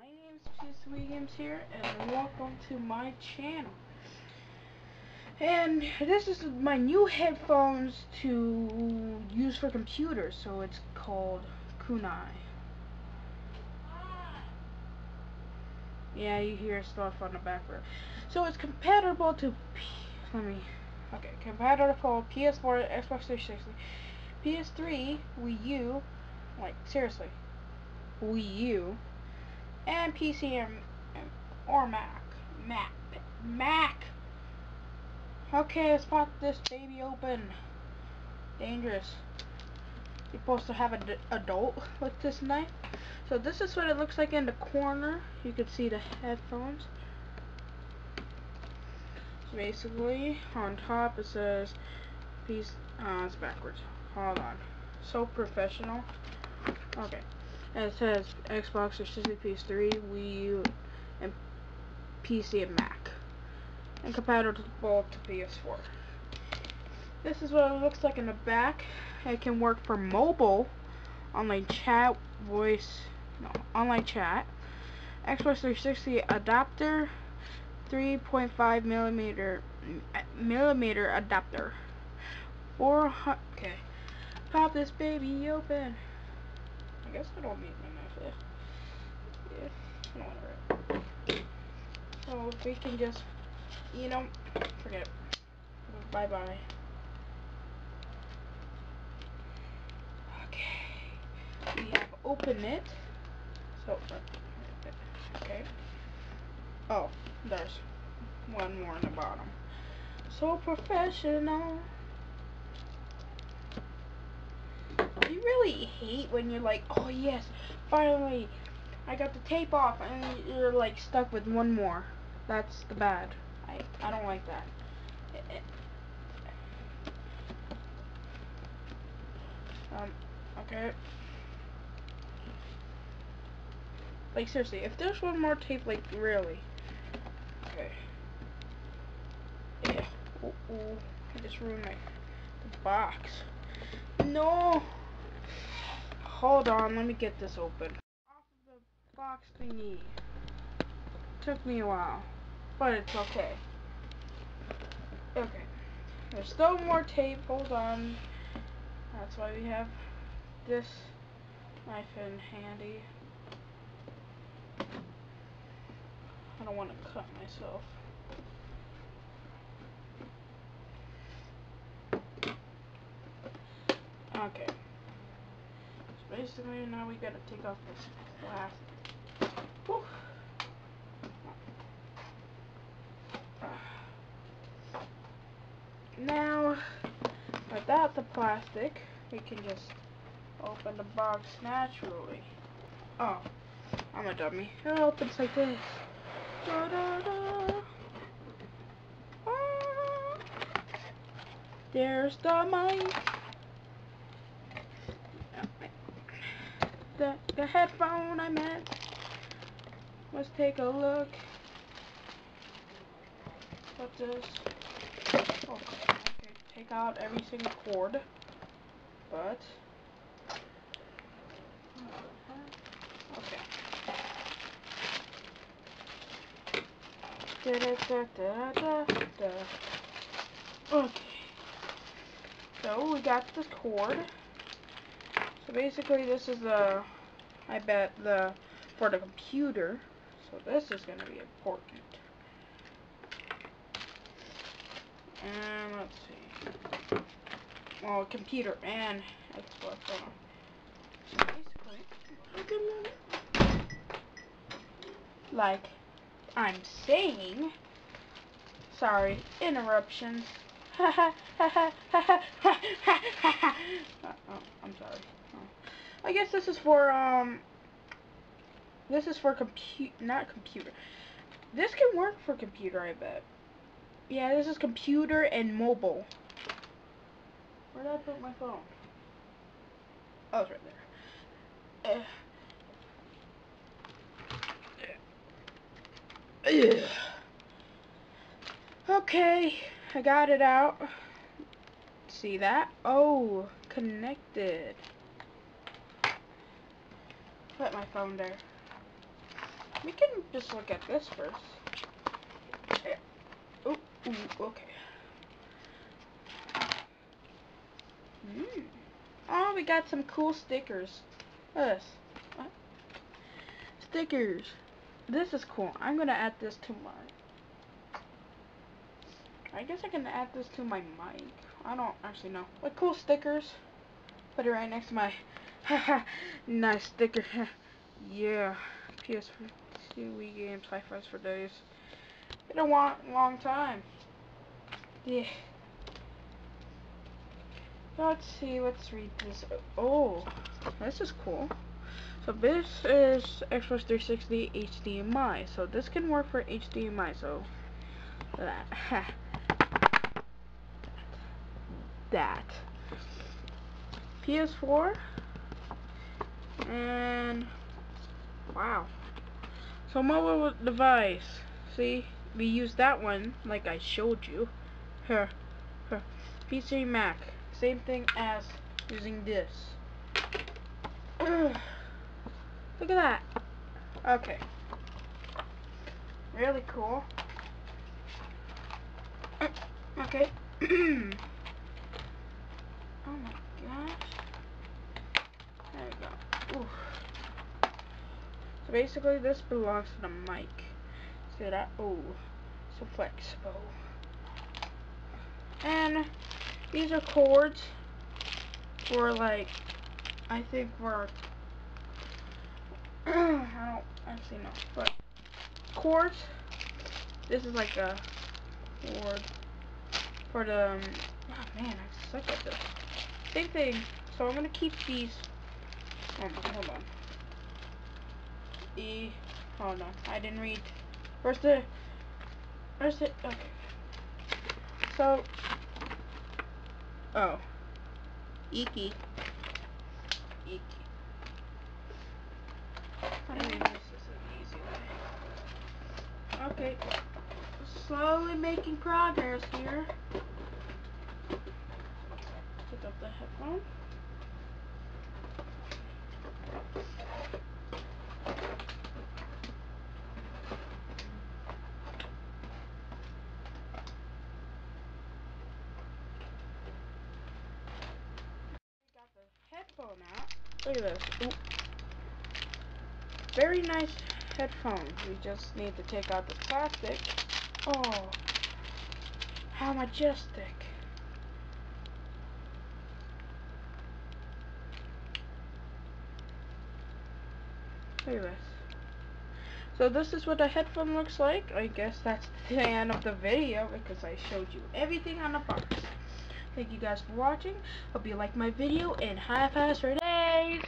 My name's PS3 Games here, and welcome to my channel. And this is my new headphones to use for computers, so it's called Kunai. Yeah, you hear stuff on the background. So it's compatible to, P let me, okay, compatible PS4, Xbox 360, PS3, Wii U, like seriously, Wii U, and PC and, or Mac. Mac. Mac. Okay, let's pop this baby open. Dangerous. You're supposed to have an adult with this knife. So this is what it looks like in the corner. You can see the headphones. So basically, on top it says, piece, uh, it's backwards. Hold on. So professional. Okay. And it says Xbox or PS3, Wii U, and PC and Mac. And compatible to PS4. This is what it looks like in the back. It can work for mobile, online chat, voice, no, online chat. Xbox 360 adapter, 3.5 millimeter millimeter adapter. Four okay. Pop this baby open. I guess I don't need my knife Yeah, I don't want to So we can just, you know, forget it. Bye bye. Okay. We have opened it. So, uh, okay. Oh, there's one more in the bottom. So professional. you really hate when you're like, oh yes, finally, I got the tape off, and you're like stuck with one more. That's the bad. I I don't like that. Um. Okay. Like seriously, if there's one more tape, like really. Okay. Yeah. Ooh. I just ruined my box. No. Hold on, let me get this open. Off of the box thingy. Took me a while, but it's okay. Okay. There's still more tape. Hold on. That's why we have this knife in handy. I don't want to cut myself. Okay basically now we gotta take off this plastic. Whew. Now, without the plastic, we can just open the box naturally. Oh, I'm a dummy. It opens like this. Da, da, da. Ah. There's the mic. The, the headphone I meant. Let's take a look. What does... Oh, okay, take out every single cord. But... Okay. Da da da da da da. Okay. So we got the cord. So basically this is the, I bet the, for the computer. So this is going to be important. And let's see. Well, computer and Xbox. So basically, like I'm saying, sorry, interruptions. uh, oh, I'm sorry. I guess this is for, um, this is for compute, not computer. This can work for computer, I bet. Yeah, this is computer and mobile. Where did I put my phone? Oh, it's right there. Uh. Okay, I got it out. See that? Oh, connected put my phone there. we can just look at this first. Oh, ooh, okay. Mm. Oh, we got some cool stickers. This. What? Stickers. This is cool. I'm gonna add this to my. I guess I can add this to my mic. I don't actually know. What cool stickers? Put it right next to my. Nice sticker. yeah. PS2 Wii games, high fives for days. Been a long, long time. Yeah. Let's see, let's read this. Oh, this is cool. So this is Xbox 360 HDMI. So this can work for HDMI. So that. that. PS4. And wow. So mobile device. See, we use that one like I showed you. Here, here. PC Mac. Same thing as using this. Look at that. Okay. Really cool. Okay. oh my gosh. There we go. Oof. So basically this belongs to the mic. See that? Oh, so flexible. And these are cords for like, I think for, I don't actually know, but cords. This is like a cord for the, um, oh man, I suck at this. Same thing. So I'm gonna keep these. On, hold on. E. Hold on. I didn't read. Where's the? Where's it? Okay. So Oh. Iki. Iki. Okay. Slowly making progress here. Pick up the headphone. Headphone out. Look at this. Ooh. Very nice headphones. We just need to take out the plastic. Oh, how majestic. So this is what the headphone looks like. I guess that's the end of the video because I showed you everything on the box. Thank you guys for watching. Hope you liked my video and high fives for days.